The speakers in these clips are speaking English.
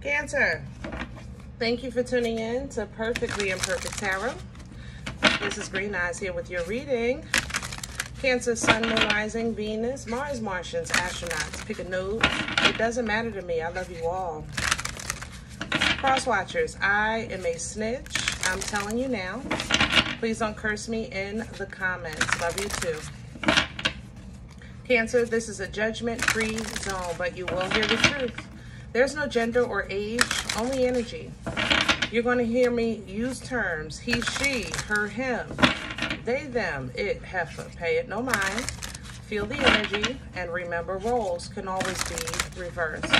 Cancer, thank you for tuning in to Perfectly Imperfect Tarot. This is Green Eyes here with your reading. Cancer, Sun, Moon, Rising, Venus, Mars, Martians, astronauts. Pick a node. It doesn't matter to me. I love you all. Cross watchers, I am a snitch. I'm telling you now. Please don't curse me in the comments. Love you too. Cancer, this is a judgment-free zone, but you will hear the truth. There's no gender or age, only energy. You're going to hear me use terms he, she, her, him, they, them, it, heifer. Pay it no mind. Feel the energy and remember roles can always be reversed.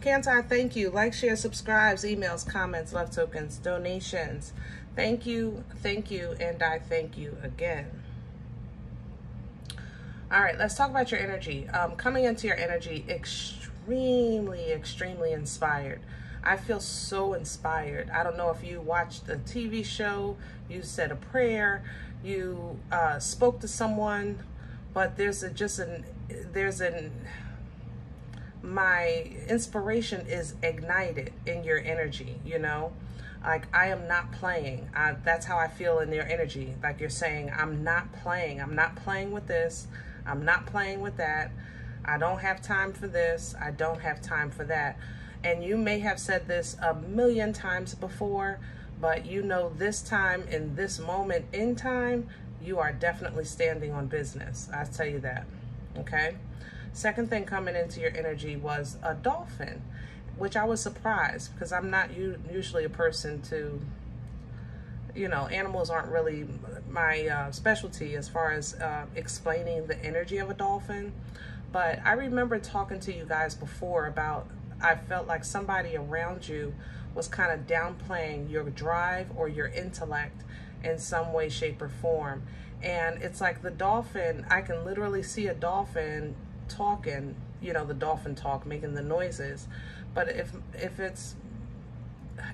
Cancer, I thank you. Like, share, subscribes, emails, comments, love tokens, donations. Thank you, thank you, and I thank you again. All right, let's talk about your energy. Um, coming into your energy, extremely, extremely inspired. I feel so inspired. I don't know if you watched the TV show, you said a prayer, you uh, spoke to someone, but there's a, just an, there's an, my inspiration is ignited in your energy, you know? Like, I am not playing. I, that's how I feel in your energy. Like you're saying, I'm not playing. I'm not playing with this. I'm not playing with that. I don't have time for this. I don't have time for that. And you may have said this a million times before, but you know this time in this moment in time, you are definitely standing on business. I tell you that, okay? Second thing coming into your energy was a dolphin, which I was surprised because I'm not usually a person to, you know, animals aren't really my uh, specialty as far as uh, explaining the energy of a dolphin. But I remember talking to you guys before about I felt like somebody around you was kind of downplaying your drive or your intellect in some way, shape, or form. And it's like the dolphin, I can literally see a dolphin talking, you know, the dolphin talk, making the noises. But if if it's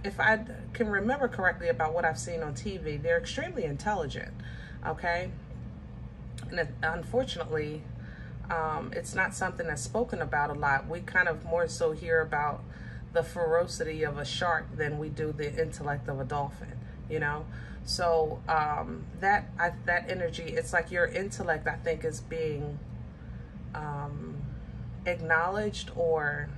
if I can remember correctly about what I've seen on TV, they're extremely intelligent, okay? And unfortunately, um, it's not something that's spoken about a lot. We kind of more so hear about the ferocity of a shark than we do the intellect of a dolphin, you know? So um, that I, that energy, it's like your intellect, I think, is being um, acknowledged or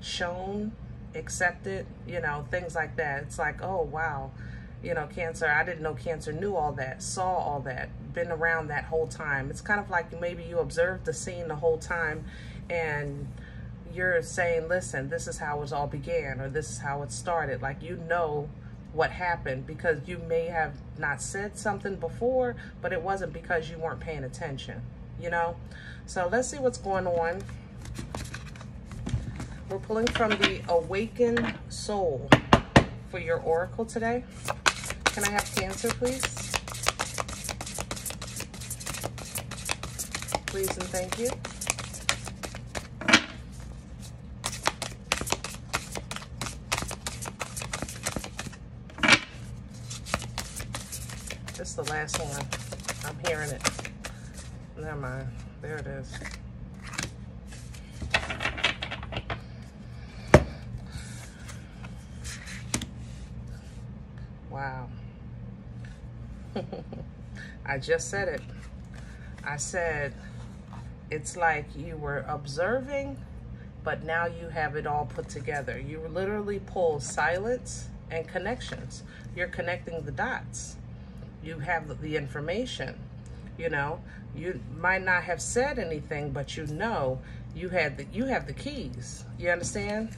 shown, accepted, you know, things like that. It's like, oh, wow, you know, cancer, I didn't know cancer knew all that, saw all that, been around that whole time. It's kind of like maybe you observed the scene the whole time and you're saying, listen, this is how it all began or this is how it started. Like you know what happened because you may have not said something before, but it wasn't because you weren't paying attention, you know? So let's see what's going on. We're pulling from the Awakened Soul for your oracle today. Can I have Cancer, please? please and thank you. This is the last one. I'm hearing it. Never mind. There it is. Wow. I just said it. I said it's like you were observing, but now you have it all put together. You literally pull silence and connections. You're connecting the dots. You have the information, you know. You might not have said anything, but you know you had the, you have the keys. You understand?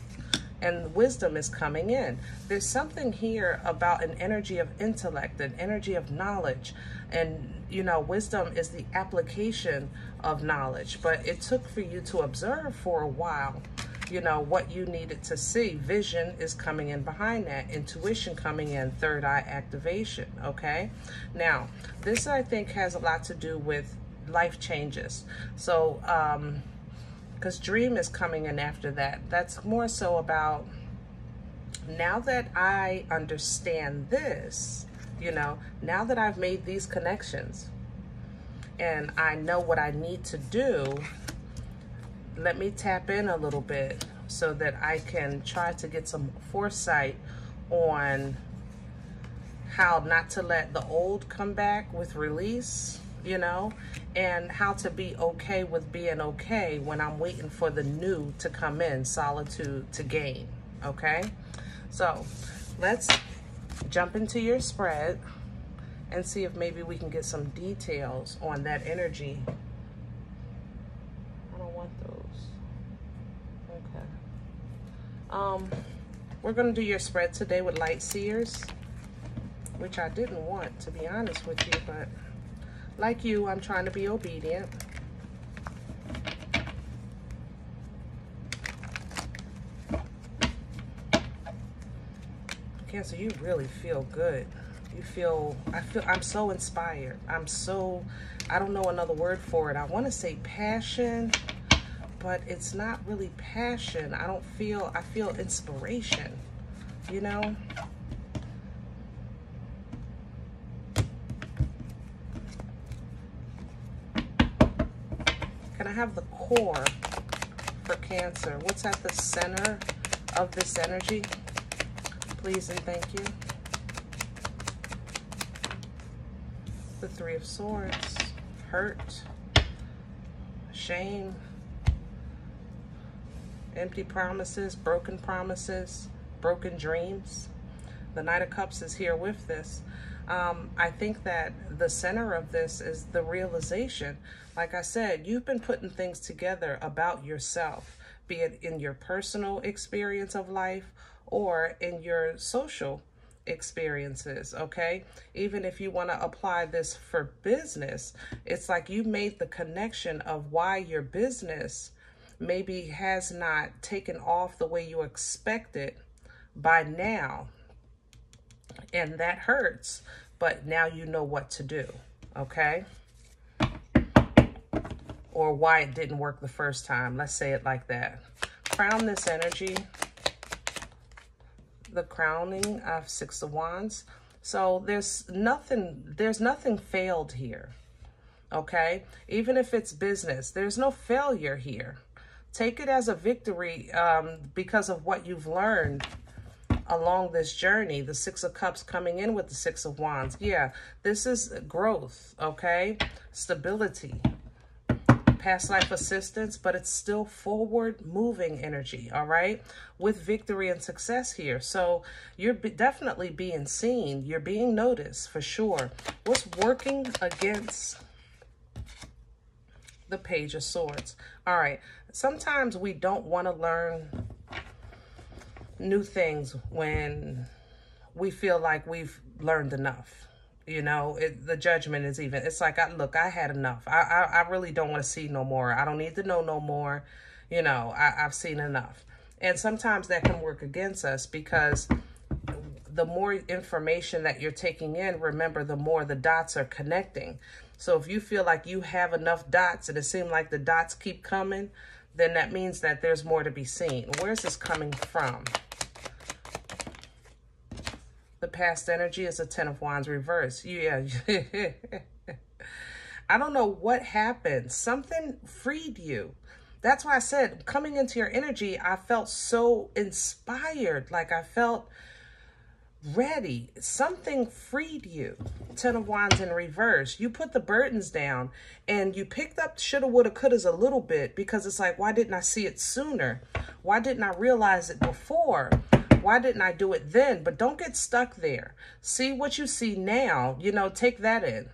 And wisdom is coming in. There's something here about an energy of intellect, an energy of knowledge. And, you know, wisdom is the application of knowledge. But it took for you to observe for a while, you know, what you needed to see. Vision is coming in behind that. Intuition coming in, third eye activation, okay? Now, this, I think, has a lot to do with life changes. So, um, because dream is coming in after that. That's more so about now that I understand this, you know, now that I've made these connections and I know what I need to do, let me tap in a little bit so that I can try to get some foresight on how not to let the old come back with release, you know, and how to be okay with being okay when I'm waiting for the new to come in, solitude to gain, okay? So let's jump into your spread and see if maybe we can get some details on that energy. I don't want those. Okay. Um, we're going to do your spread today with Light Seer's, which I didn't want, to be honest with you, but like you, I'm trying to be obedient. Cancer, you really feel good. You feel, I feel, I'm so inspired. I'm so, I don't know another word for it. I want to say passion, but it's not really passion. I don't feel, I feel inspiration, you know? Have the core for Cancer? What's at the center of this energy? Please and thank you. The Three of Swords, hurt, shame, empty promises, broken promises, broken dreams. The Knight of Cups is here with this. Um, I think that the center of this is the realization. Like I said, you've been putting things together about yourself, be it in your personal experience of life or in your social experiences, okay? Even if you want to apply this for business, it's like you made the connection of why your business maybe has not taken off the way you expected by now. And that hurts, but now you know what to do, okay? Or why it didn't work the first time. Let's say it like that. Crown this energy the crowning of Six of Wands. So there's nothing, there's nothing failed here. Okay. Even if it's business, there's no failure here. Take it as a victory um, because of what you've learned along this journey. The Six of Cups coming in with the Six of Wands. Yeah, this is growth, okay? Stability past life assistance, but it's still forward moving energy, all right? With victory and success here. So you're definitely being seen. You're being noticed for sure. What's working against the Page of Swords? All right. Sometimes we don't want to learn new things when we feel like we've learned enough you know? It, the judgment is even it's like i look i had enough. I i, I really don't want to see no more. I don't need to know no more. You know I, i've seen enough. And sometimes that can work against us because the more information that you're taking in remember the more the dots are connecting. So if you feel like you have enough dots and it seems like the dots keep coming then that means that there's more to be seen. Where's this coming from the past energy is a Ten of Wands reverse. Yeah. I don't know what happened. Something freed you. That's why I said coming into your energy, I felt so inspired. Like I felt ready. Something freed you. Ten of Wands in reverse. You put the burdens down and you picked up shoulda, woulda, couldas a little bit because it's like, why didn't I see it sooner? Why didn't I realize it before? Why didn't I do it then? But don't get stuck there. See what you see now. You know, take that in.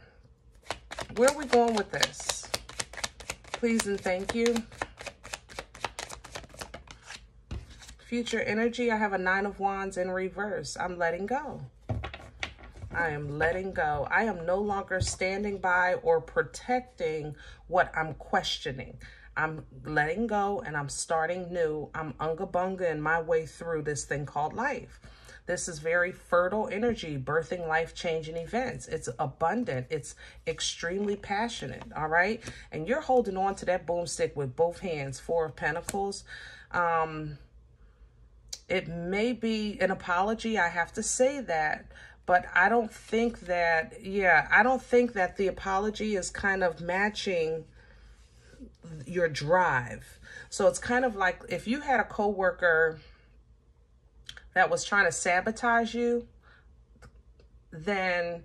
Where are we going with this? Please and thank you. Future energy, I have a Nine of Wands in reverse. I'm letting go. I am letting go. I am no longer standing by or protecting what I'm questioning. I'm letting go and I'm starting new. I'm unga bunga in my way through this thing called life. This is very fertile energy, birthing life-changing events. It's abundant. It's extremely passionate, all right? And you're holding on to that boomstick with both hands, Four of Pentacles. Um, it may be an apology. I have to say that. But I don't think that, yeah, I don't think that the apology is kind of matching your drive. So it's kind of like if you had a coworker that was trying to sabotage you, then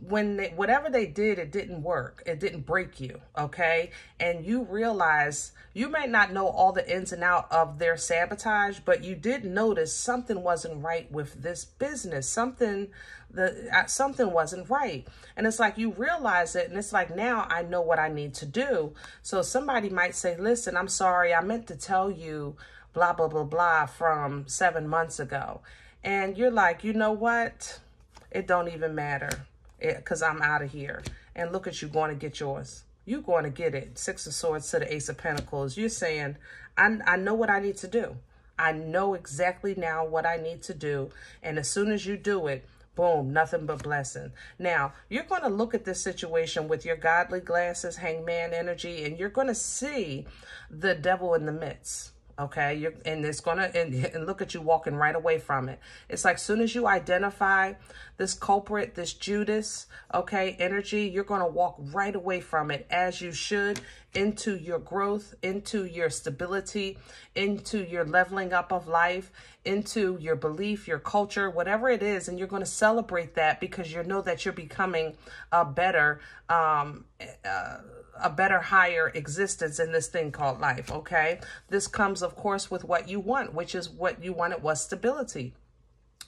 when they, whatever they did, it didn't work. It didn't break you, okay? And you realize you may not know all the ins and out of their sabotage, but you did notice something wasn't right with this business. Something the uh, something wasn't right. And it's like you realize it and it's like now I know what I need to do. So somebody might say, "Listen, I'm sorry. I meant to tell you blah blah blah blah from 7 months ago." And you're like, "You know what? It don't even matter." Eh, because I'm out of here. And look at you going to get yours. You're going to get it. Six of Swords to the Ace of Pentacles. You're saying, I, I know what I need to do. I know exactly now what I need to do. And as soon as you do it, boom, nothing but blessing. Now, you're going to look at this situation with your godly glasses, hangman energy, and you're going to see the devil in the midst okay? You're and it's gonna and, and look at you walking right away from it. It's like soon as you identify this culprit this judas okay energy you're gonna walk right away from it as you should into your growth into your stability into your leveling up of life into your belief your culture whatever it is and you're going to celebrate that because you know that you're becoming a better um uh, a better, higher existence in this thing called life, okay? This comes, of course, with what you want, which is what you wanted was stability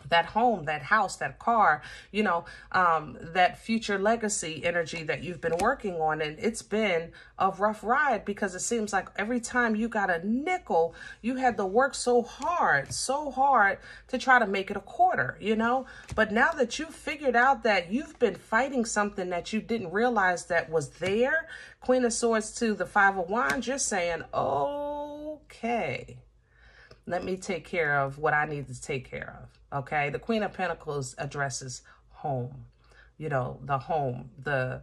that home, that house, that car, you know, um, that future legacy energy that you've been working on. And it's been a rough ride because it seems like every time you got a nickel, you had to work so hard, so hard to try to make it a quarter, you know? But now that you've figured out that you've been fighting something that you didn't realize that was there, Queen of Swords to the Five of Wands, you're saying, okay, let me take care of what I need to take care of. Okay, the Queen of Pentacles addresses home, you know, the home, the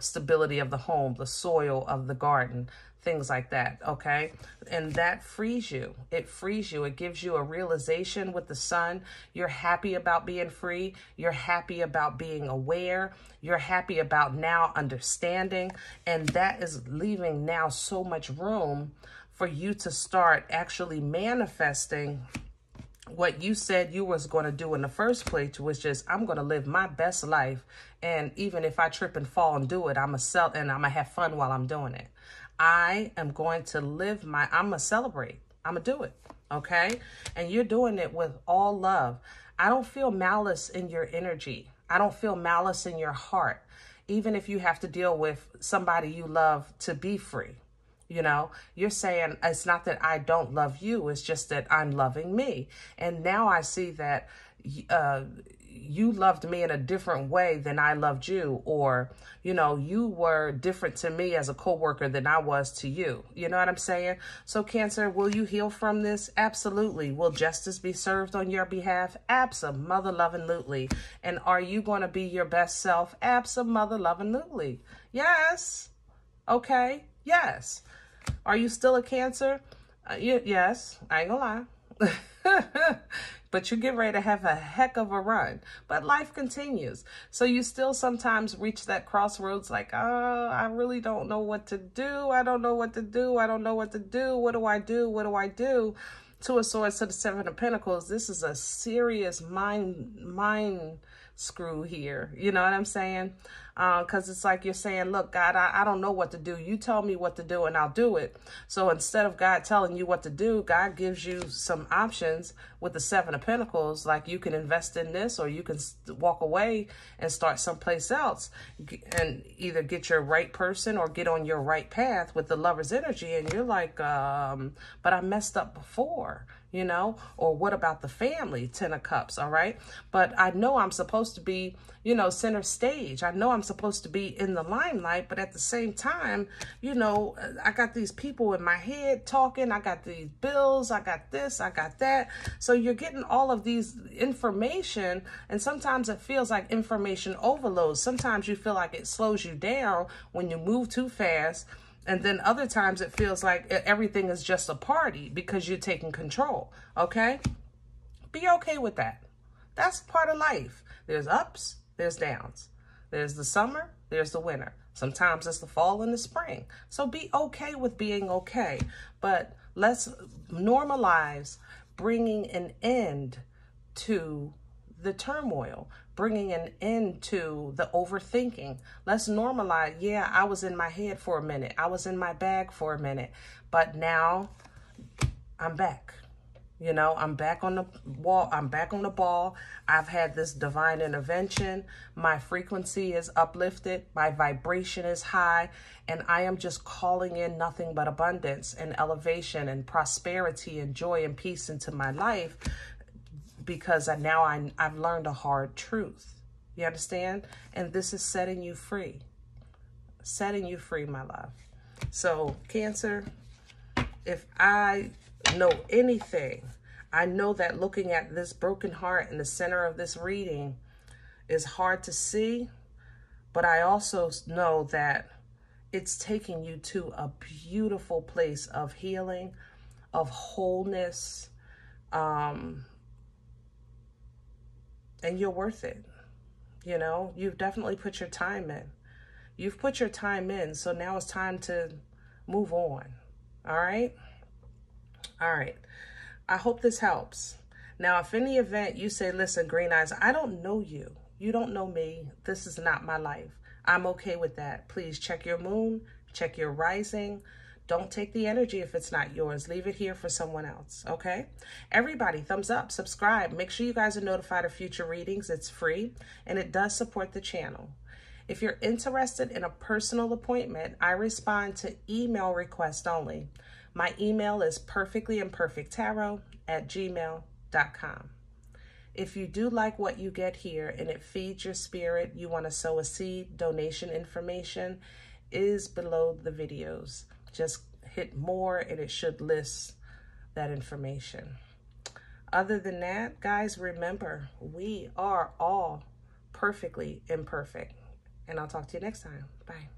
stability of the home, the soil of the garden, things like that, okay? And that frees you. It frees you. It gives you a realization with the sun. You're happy about being free. You're happy about being aware. You're happy about now understanding. And that is leaving now so much room for you to start actually manifesting what you said you was going to do in the first place was just I'm going to live my best life and even if I trip and fall and do it I'm a sell and I'm gonna have fun while I'm doing it. I am going to live my I'm gonna celebrate. I'm gonna do it okay? And you're doing it with all love. I don't feel malice in your energy. I don't feel malice in your heart even if you have to deal with somebody you love to be free you know, you're saying it's not that I don't love you, it's just that I'm loving me. And now I see that uh, you loved me in a different way than I loved you, or, you know, you were different to me as a coworker than I was to you. You know what I'm saying? So, Cancer, will you heal from this? Absolutely. Will justice be served on your behalf? Absolutely. And are you going to be your best self? Absolutely. Yes. Okay. Yes. Are you still a Cancer? Uh, yes, I ain't gonna lie. but you get ready to have a heck of a run. But life continues. So you still sometimes reach that crossroads like, oh, I really don't know what to do. I don't know what to do. I don't know what to do. What do I do? What do I do? Two of Swords to the Seven of Pentacles. This is a serious mind, mind screw here. You know what I'm saying? Because uh, it's like you're saying, look, God, I, I don't know what to do. You tell me what to do and I'll do it. So instead of God telling you what to do, God gives you some options with the Seven of Pentacles. Like you can invest in this or you can walk away and start someplace else and either get your right person or get on your right path with the lover's energy. And you're like, um, but I messed up before you know? Or what about the family, Ten of Cups, all right? But I know I'm supposed to be, you know, center stage. I know I'm supposed to be in the limelight, but at the same time, you know, I got these people in my head talking. I got these bills. I got this. I got that. So you're getting all of these information, and sometimes it feels like information overload. Sometimes you feel like it slows you down when you move too fast and then other times it feels like everything is just a party because you're taking control. Okay? Be okay with that. That's part of life. There's ups, there's downs. There's the summer, there's the winter. Sometimes it's the fall and the spring. So be okay with being okay. But let's normalize bringing an end to the turmoil, bringing an end to the overthinking. Let's normalize. Yeah, I was in my head for a minute. I was in my bag for a minute. But now I'm back. You know, I'm back on the wall. I'm back on the ball. I've had this divine intervention. My frequency is uplifted. My vibration is high. And I am just calling in nothing but abundance and elevation and prosperity and joy and peace into my life because I, now I, I've learned a hard truth. You understand? And this is setting you free. Setting you free, my love. So, Cancer, if I know anything, I know that looking at this broken heart in the center of this reading is hard to see, but I also know that it's taking you to a beautiful place of healing, of wholeness, um, and you're worth it. You know, you've definitely put your time in. You've put your time in, so now it's time to move on. All right? All right. I hope this helps. Now, if in the event you say, listen, Green Eyes, I don't know you. You don't know me. This is not my life. I'm okay with that. Please check your moon, check your rising. Don't take the energy if it's not yours. Leave it here for someone else, okay? Everybody, thumbs up, subscribe. Make sure you guys are notified of future readings. It's free, and it does support the channel. If you're interested in a personal appointment, I respond to email requests only. My email is perfectlyimperfecttarot at gmail.com. If you do like what you get here and it feeds your spirit, you want to sow a seed, donation information is below the videos. Just hit more and it should list that information. Other than that, guys, remember, we are all perfectly imperfect. And I'll talk to you next time. Bye.